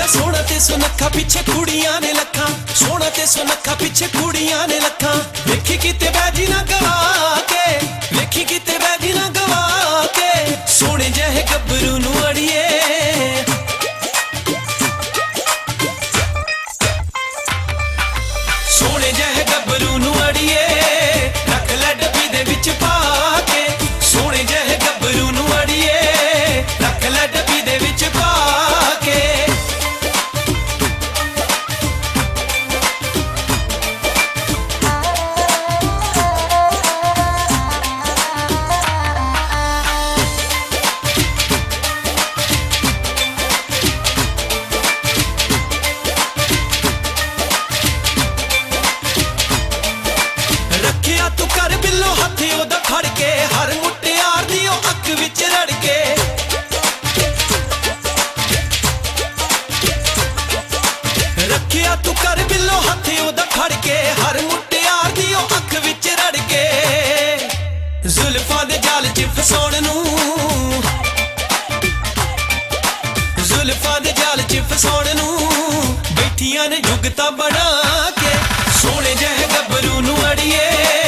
ਮੁੰਡਾ ਸੋਹਣਾ ਤੇ ਸੁਨੱਖਾ ਪਿੱਛੇ ਕੁੜੀਆਂ ਨੇ ਲੱਖਾਂ। ਸੋਹਣਾ ਤੇ ਸੁਨੱਖਾ ਪਿੱਛੇ ਕੁੜੀਆਂ ਨੇ ਲੱਖਾਂ। ਵੇਖੀ ਕਿਤੇ ਬਾਜੀ ਨਾ ਗਵਾ ਫਸਾਉਣ ਨੂੰ ਜ਼ੁਲਫਾਂ ਦੇ ਜਾਲ 'ਚ ਫਸਾਉਣ ਨੂੰ ਬੈਠੀਆਂ ਨੇ ਜੁਗਤਾ ਬਣਾ ਕੇ, ਸੋਹਣੇ ਜਿਹੇ ਗੱਭਰੂ ਨੂੰ ਅੜੀਏ।